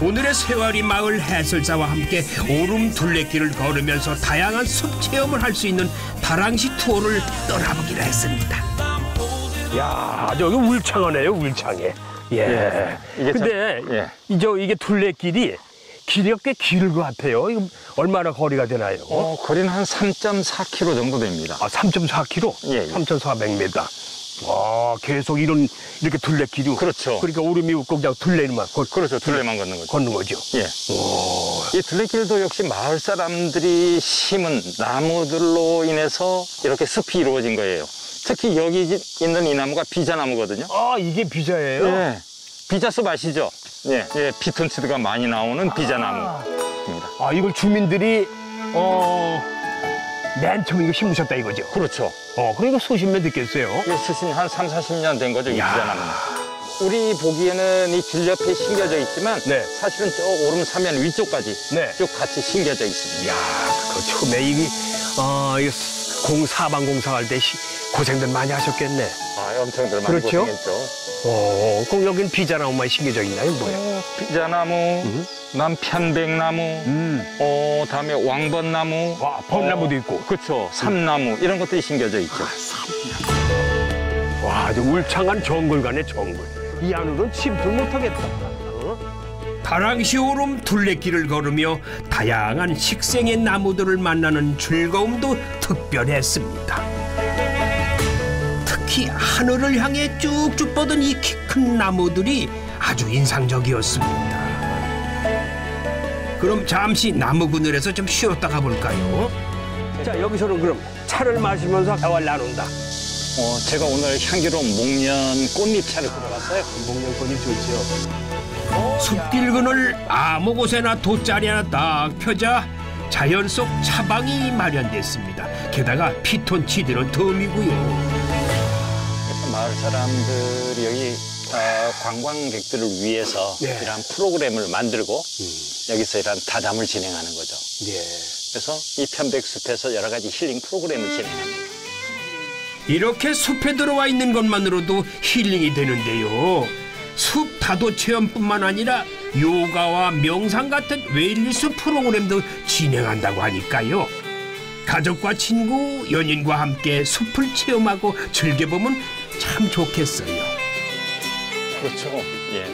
오늘의 세월이 마을 해설자와 함께 오름 둘레길을 걸으면서 다양한 숲 체험을 할 수 있는 다랑시 투어를 떠나보기로 했습니다. 야, 저기 울창하네요, 울창해. 예. 이게 참- 근데 예. 이제 이게 둘레길이 길이가 꽤길것 같아요. 이거 얼마나 거리가 되나요? 어, 거리는 한 3.4km 정도 됩니다. 아, 3.4km? 예, 예. 3,400m. 와, 계속 이런 이렇게 둘레길이. 그렇죠. 그러니까 오름이 웃고 그냥 둘레만 걸, 그렇죠. 둘레만 걷는 거죠. 걷는 거죠. 예. 이 둘레길도 역시 마을 사람들이 심은 나무들로 인해서 이렇게 숲이 이루어진 거예요. 특히 여기 있는 이 나무가 비자나무거든요. 아, 이게 비자예요? 예. 비자숲 아시죠? 예. 예. 피톤치드가 많이 나오는 비자나무입니다. 아, 이걸 주민들이, 어, 맨 처음 이거 심으셨다 이거죠? 그렇죠. 어, 그러니까 수십 년 됐겠어요. 이게 수십 한 3, 40년 된 거죠, 이 비자나무는. 우리 보기에는 이 길 옆에 심겨져 있지만 네. 사실은 저 오름 사면 위쪽까지 네. 쭉 같이 심겨져 있습니다. 야, 그 처음에 이게 어, 이거 공사방 공사할 때 시- 고생들 많이 하셨겠네. 아, 엄청들 많이 그렇죠? 고생했죠. 어, 그럼 여기는 비자나무만 심겨져 있나요, 뭐예요? 어, 비자나무, 남 편백나무, 어, 다음에 왕벚나무. 와, 벚나무도 있고. 그렇죠. 삼나무 이런 것들이 심겨져 있죠. 와, 아주 울창한 정글 가네, 정글. 이 안으로는 침투 못하겠다. 어? 다랑시오름 둘레길을 걸으며 다양한 식생의 나무들을 만나는 즐거움도 특별했습니다. 특히 하늘을 향해 쭉쭉 뻗은 이 키 큰 나무들이 아주 인상적이었습니다. 그럼 잠시 나무 그늘에서 좀 쉬었다 가볼까요? 자, 여기서는 그럼 차를 마시면서 대화를 나눈다. 어, 제가 오늘 향기로운 목련 꽃잎 차를 끓여봤어요. 목련 꽃잎 좋죠. 숲길 그늘 아무 곳에나 돗자리 하나 딱 펴자 자연 속 차방이 마련됐습니다. 게다가 피톤치드는 덤이고요. 마을 사람들이 여기 어, 관광객들을 위해서 네. 이러한 프로그램을 만들고 여기서 이러한 다담을 진행하는 거죠. 예. 그래서 이 편백숲에서 여러 가지 힐링 프로그램을 진행합니다. 이렇게 숲에 들어와 있는 것만으로도 힐링이 되는데요. 숲 다도 체험뿐만 아니라 요가와 명상 같은 웰니스 프로그램도 진행한다고 하니까요. 가족과 친구, 연인과 함께 숲을 체험하고 즐겨보면 참 좋겠어요. 그렇죠. 예.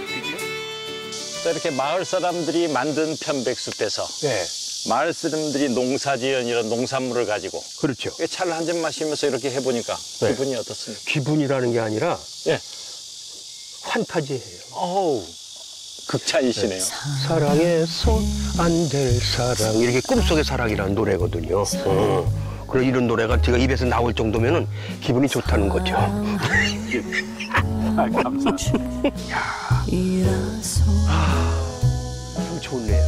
또 이렇게 마을 사람들이 만든 편백숲에서 네. 마을 사람들이 농사지은 이런 농산물을 가지고 그렇죠. 차를 한 잔 마시면서 이렇게 해보니까 네. 기분이 어떻습니까? 기분이라는 게 아니라 예. 환타지예요. 어우, 극찬이시네요. 사랑해서 안될 사랑 이렇게 꿈속의 사랑이라는 노래거든요. 어. 그래 이런 노래가 제가 입에서 나올 정도면은 기분이 좋다는 거죠. 아, 감사합니다. 참 좋네요.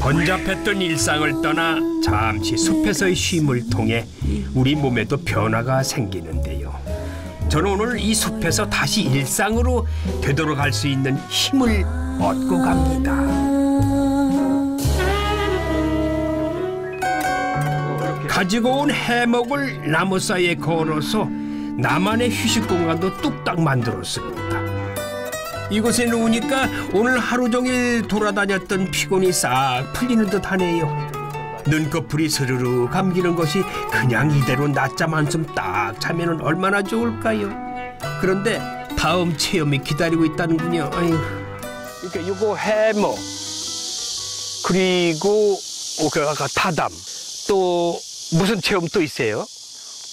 번잡했던 일상을 떠나 잠시 숲에서의 쉼을 통해 우리 몸에도 변화가 생기는데요. 저는 오늘 이 숲에서 다시 일상으로 되돌아갈 수 있는 힘을 얻고 갑니다. 가지고 온 해먹을 나무 사이에 걸어서 나만의 휴식 공간도 뚝딱 만들었습니다. 이곳에 누우니까 오늘 하루 종일 돌아다녔던 피곤이 싹 풀리는 듯 하네요. 눈꺼풀이 스르르 감기는 것이 그냥 이대로 낮잠 한숨 딱 자면 얼마나 좋을까요? 그런데 다음 체험이 기다리고 있다는군요. 아유. 그러니까 이거 해먹 그리고 그 아까 타담 또 무슨 체험 또 있어요?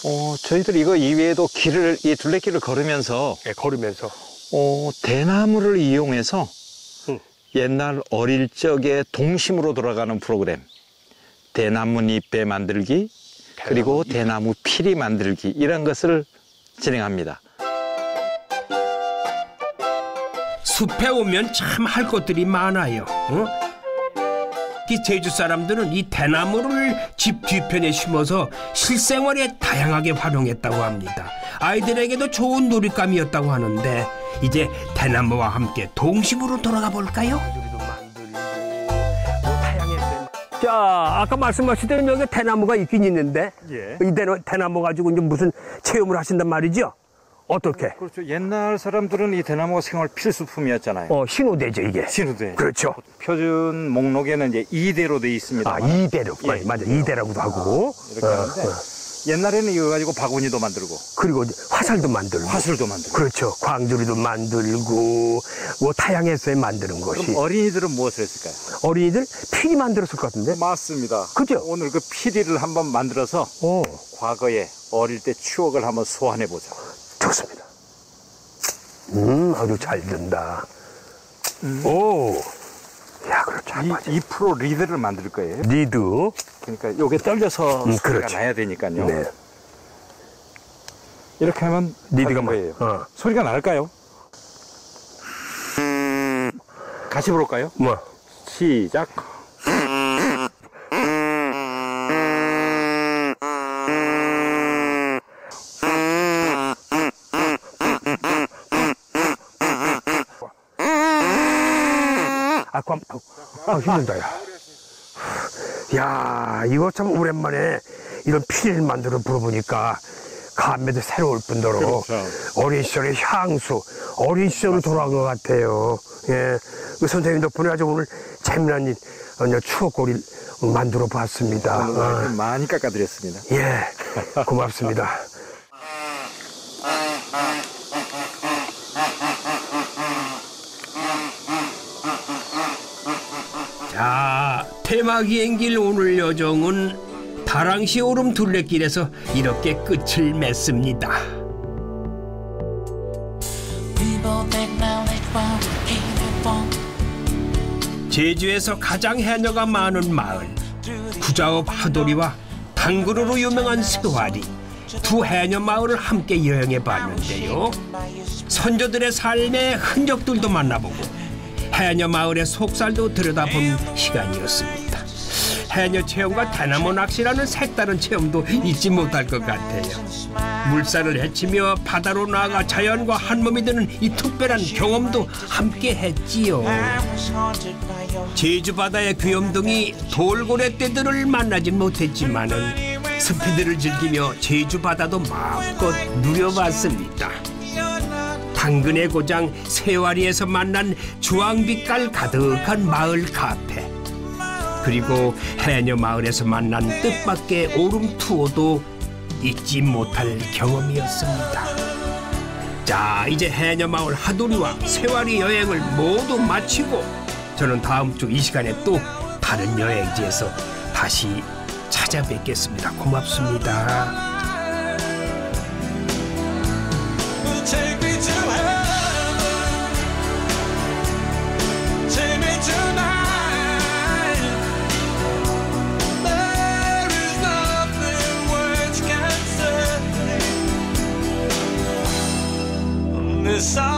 어, 저희들 이거 이외에도 길을, 이 둘레길을 걸으면서, 네, 걸으면서 어, 대나무를 이용해서 응. 옛날 어릴 적의 동심으로 돌아가는 프로그램. 대나무잎배 만들기, 그리고 대나무 피리 만들기, 이런 것을 진행합니다. 숲에 오면 참 할 것들이 많아요. 어? 이 제주 사람들은 이 대나무를 집 뒤편에 심어서 실생활에 다양하게 활용했다고 합니다. 아이들에게도 좋은 놀잇감이었다고 하는데 이제 대나무와 함께 동심으로 돌아가 볼까요? 자, 아까 말씀하신 여기 대나무가 있긴 있는데 예. 이 대나- 대나무 가지고 이제 무슨 체험을 하신단 말이죠? 어떻게? 그렇죠. 옛날 사람들은 이 대나무가 생활 필수품이었잖아요. 어, 신호대죠 이게. 신우대. 그렇죠. 표준 목록에는 이제 2대로 돼 있습니다. 아, 이대로. 예, 맞아. 이대라고도 하고. 이렇게 어, 하는데 어. 옛날에는 이거 가지고 바구니도 만들고 그리고 화살도 만들고. 화술도 만들고. 그렇죠. 광주리도 만들고, 뭐 타양에서 만드는 것이. 그럼 어린이들은 무엇을 했을까요? 어린이들 피리 만들었을 것 같은데? 맞습니다. 그죠? 오늘 그 피리를 한번 만들어서 오, 과거에 어릴 때 추억을 한번 소환해 보자. 좋습니다. 음, 아주 잘 된다. 오, 야, 그렇죠. 이, 2% 리드를 만들 거예요. 리드. 그러니까 요게 떨려서 음, 소리가 그렇죠. 나야 되니까요. 네. 이렇게 하면 리드가 되는 뭐- 거예요. 어. 소리가 날까요? 같이 부를까요? 뭐, 시작. 아, 힘들다, 야. 야, 이거 참 오랜만에 이런 피리를 만들어 불어보니까 감회도 새로울 뿐더러 그렇죠. 어린 시절의 향수, 어린 시절로 돌아간 것 같아요. 예. 그 선생님 덕분에 아주 오늘 재미난 일, 추억거리를 만들어 봤습니다. 아, 많이 깎아드렸습니다. 예. 고맙습니다. 자, 테마 비행길 오늘 여정은 다랑시 오름 둘레길에서 이렇게 끝을 맺습니다. 제주에서 가장 해녀가 많은 마을 구자읍 하도리와 당구르로 유명한 스와리 두 해녀 마을을 함께 여행해 봤는데요. 선조들의 삶의 흔적들도 만나보고 해녀 마을의 속살도 들여다본 시간이었습니다. 해녀 체험과 대나무 낚시라는 색다른 체험도 잊지 못할 것 같아요. 물살을 헤치며 바다로 나가 자연과 한몸이 되는 이 특별한 경험도 함께 했지요. 제주 바다의 귀염둥이 돌고래 떼들을 만나진 못했지만은 스피드를 즐기며 제주 바다도 마음껏 누려봤습니다. 당근의 고장 세와리에서 만난 주황빛깔 가득한 마을 카페 그리고 해녀 마을에서 만난 뜻밖의 오름 투어도 잊지 못할 경험이었습니다. 자 이제 해녀 마을 하도리와 세와리 여행을 모두 마치고 저는 다음 주 이 시간에 또 다른 여행지에서 다시 찾아뵙겠습니다. 고맙습니다. This song.